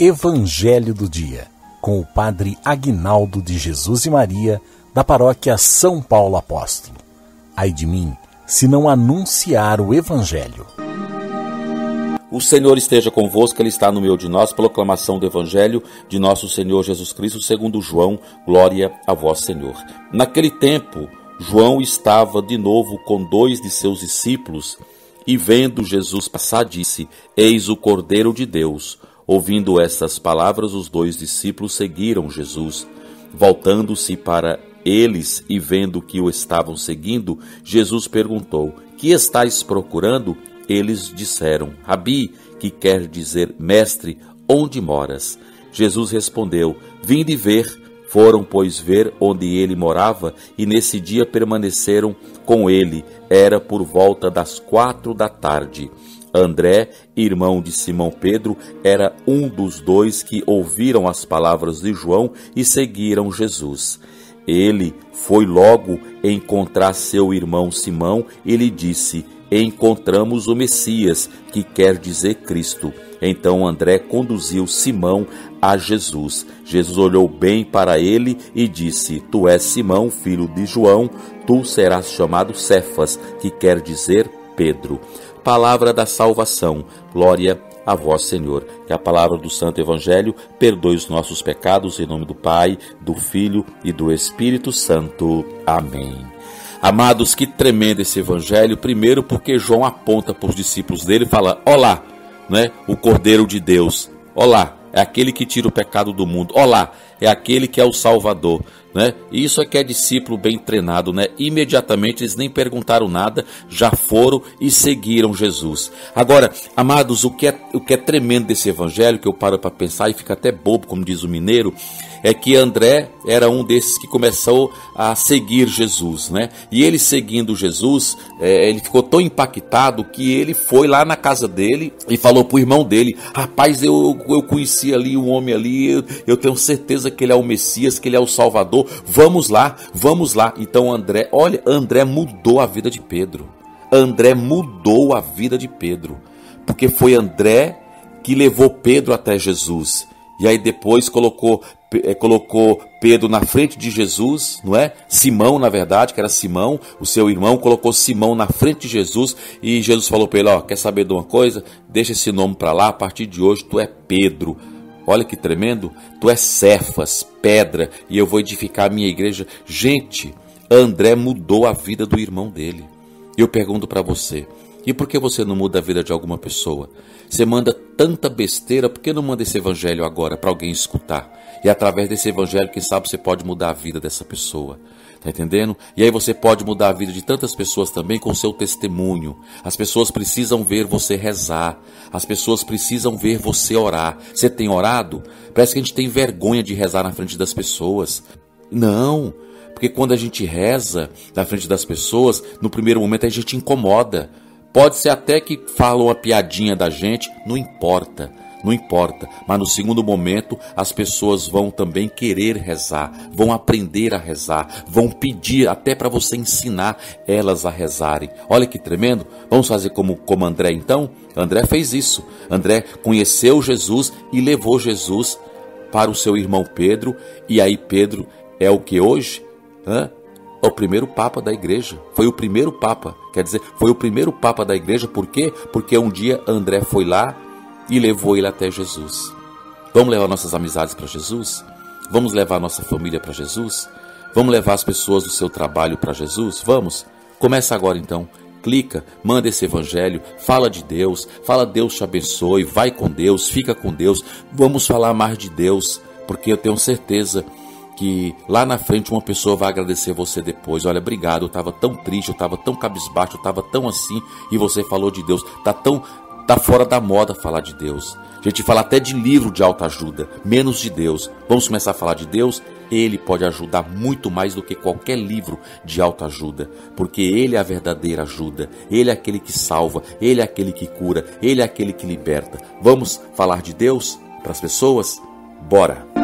Evangelho do Dia, com o Padre Aguinaldo de Jesus e Maria, da paróquia São Paulo Apóstolo. Ai de mim, se não anunciar o Evangelho. O Senhor esteja convosco, Ele está no meio de nós. Proclamação do Evangelho de nosso Senhor Jesus Cristo, segundo João. Glória a vós, Senhor. Naquele tempo, João estava de novo com dois de seus discípulos e, vendo Jesus passar, disse: Eis o Cordeiro de Deus Ouvindo estas palavras, os dois discípulos seguiram Jesus. Voltando-se para eles e vendo que o estavam seguindo, Jesus perguntou: Que estáis procurando? Eles disseram: Rabi, que quer dizer mestre, onde moras? Jesus respondeu: Vinde ver. Foram, pois, ver onde ele morava e nesse dia permaneceram com ele. Era por volta das quatro da tarde. André, irmão de Simão Pedro, era um dos dois que ouviram as palavras de João e seguiram Jesus. Ele foi logo encontrar seu irmão Simão e lhe disse: Encontramos o Messias, que quer dizer Cristo. Então André conduziu Simão a Jesus. Jesus olhou bem para ele e disse: Tu és Simão, filho de João, tu serás chamado Cefas, que quer dizer Pedro palavra da salvação. Glória a vós, Senhor. Que a palavra do Santo Evangelho perdoe os nossos pecados em nome do Pai, do Filho e do Espírito Santo. Amém. Amados, que tremendo esse evangelho. Primeiro, porque João aponta para os discípulos dele e fala: Olá, né? o Cordeiro de Deus. Olá, é aquele que tira o pecado do mundo. Olá, é aquele que é o Salvador né? Isso é que é discípulo bem treinado, né? Imediatamente eles nem perguntaram nada, já foram e seguiram Jesus. Agora, amados, o que é, o que é tremendo desse evangelho, que eu paro para pensar e fica até bobo, como diz o mineiro, é que André era um desses que começou a seguir Jesus, né? E ele seguindo Jesus, é, ele ficou tão impactado que ele foi lá na casa dele e falou pro irmão dele: Rapaz, eu, eu conheci ali um homem ali, eu, eu tenho certeza que ele é o Messias, que ele é o Salvador. Vamos lá, vamos lá. Então André, olha, André mudou a vida de Pedro. André mudou a vida de Pedro, porque foi André que levou Pedro até Jesus. E aí depois colocou, é, colocou Pedro na frente de Jesus, não é? Simão, na verdade, que era Simão, o seu irmão, colocou Simão na frente de Jesus e Jesus falou para ele: Ó, quer saber de uma coisa? Deixa esse nome para lá, a partir de hoje tu é Pedro. Olha que tremendo, tu é Cefas, pedra, e eu vou edificar a minha igreja. Gente, André mudou a vida do irmão dele. Eu pergunto para você, e por que você não muda a vida de alguma pessoa? Você manda tanta besteira, por que não manda esse evangelho agora para alguém escutar? E através desse evangelho, quem sabe você pode mudar a vida dessa pessoa. Tá entendendo? E aí você pode mudar a vida de tantas pessoas também com seu testemunho. As pessoas precisam ver você rezar. As pessoas precisam ver você orar. Você tem orado? Parece que a gente tem vergonha de rezar na frente das pessoas. Não, porque quando a gente reza na frente das pessoas, no primeiro momento a gente incomoda. Pode ser até que falam uma piadinha da gente, não importa, não importa. Mas no segundo momento, as pessoas vão também querer rezar, vão aprender a rezar, vão pedir até para você ensinar elas a rezarem. Olha que tremendo. Vamos fazer como, como André então? André fez isso. André conheceu Jesus e levou Jesus para o seu irmão Pedro. E aí Pedro é o que hoje? Hã? O primeiro papa da igreja. Foi o primeiro papa, quer dizer, foi o primeiro papa da igreja, por quê? Porque um dia André foi lá e levou ele até Jesus. Vamos levar nossas amizades para Jesus? Vamos levar nossa família para Jesus? Vamos levar as pessoas do seu trabalho para Jesus? Vamos? Começa agora então. Clica, manda esse evangelho, fala de Deus, fala Deus te abençoe, vai com Deus, fica com Deus. Vamos falar mais de Deus, porque eu tenho certeza que lá na frente uma pessoa vai agradecer você depois. Olha, obrigado, eu estava tão triste, eu estava tão cabisbaixo, eu estava tão assim, e você falou de Deus. Tá tão tá fora da moda falar de Deus. A gente fala até de livro de autoajuda, menos de Deus. Vamos começar a falar de Deus? Ele pode ajudar muito mais do que qualquer livro de autoajuda, porque ele é a verdadeira ajuda, ele é aquele que salva, ele é aquele que cura, ele é aquele que liberta. Vamos falar de Deus para as pessoas? Bora!